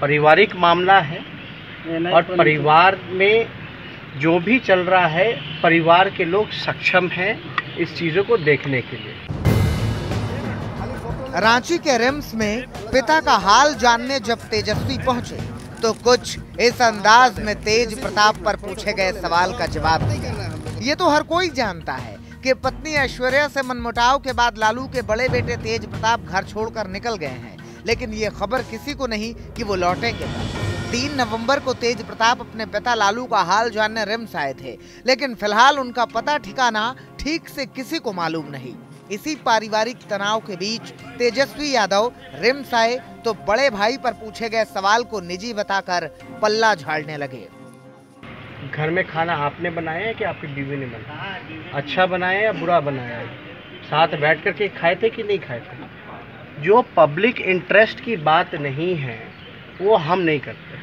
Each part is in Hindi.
पारिवारिक मामला है और परिवार में जो भी चल रहा है परिवार के लोग सक्षम हैं इस चीज़ों को देखने के लिए। रांची के रिम्स में पिता का हाल जानने जब तेजस्वी पहुँचे तो कुछ इस अंदाज में तेज प्रताप पर पूछे गए सवाल का जवाब दिया। ये तो हर कोई जानता है कि पत्नी ऐश्वर्या से मनमुटाव के बाद लालू के बड़े बेटे तेज प्रताप घर छोड़कर निकल गए हैं। लेकिन ये खबर किसी को नहीं कि वो लौटेंगे। तीन नवंबर को तेज प्रताप अपने पिता लालू का हाल जानने रिम्स आए थे। लेकिन फ़िलहाल उनका पता ठिकाना ठीक से किसी को मालूम नहीं। इसी पारिवारिक तनाव के बीच तेजस्वी यादव रिम्स आए तो बड़े भाई पर पूछे गए सवाल को निजी बताकर पल्ला झाड़ने लगे। घर में खाना आपने बनाया है कि आपकी बीवी ने बनाया? अच्छा बनाया या बुरा बनाया? साथ बैठ कर के खाए थे कि नहीं खाए थे? जो पब्लिक इंटरेस्ट की बात नहीं है, वो हम नहीं करते।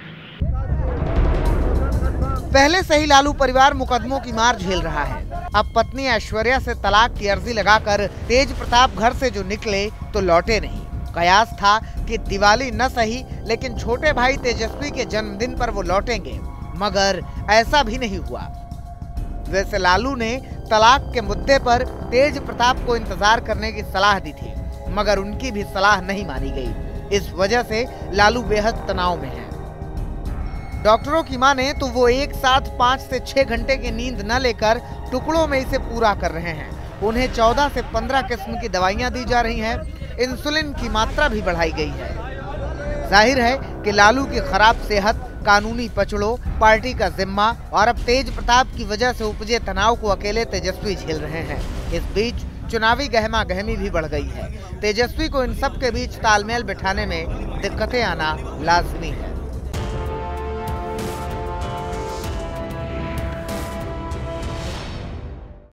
पहले से ही लालू परिवार मुकदमों की मार झेल रहा है। अब पत्नी ऐश्वर्या से तलाक की अर्जी लगाकर तेज प्रताप घर से जो निकले तो लौटे नहीं। कयास था कि दिवाली न सही, लेकिन छोटे भाई तेजस्वी के जन्मदिन पर वो लौटेंगे। मगर ऐसा भी नहीं हुआ। वैसे लालू ने तलाक के मुद्दे पर तेज प्रताप को इंतज़ार करने की सलाह दी थी। मगर उनकी भी सलाह नहीं मानी गई। इस वजह से लालू बेहद तनाव में है। डॉक्टरों की माने तो वो एक साथ पाँच से छह घंटे की नींद न लेकर टुकड़ों में इसे पूरा कर रहे हैं। उन्हें चौदह से पंद्रह किस्म की दवाइयाँ दी जा रही हैं। इंसुलिन की मात्रा भी बढ़ाई गई है। ज़ाहिर है कि लालू की खराब सेहत, कानूनी पचड़ों, पार्टी का जिम्मा और अब तेज प्रताप की वजह से उपजे तनाव को अकेले तेजस्वी झेल रहे हैं। इस बीच चुनावी गहमा गहमी भी बढ़ गई है। तेजस्वी को इन सब के बीच तालमेल बिठाने में दिक्कतें आना लाजमी है।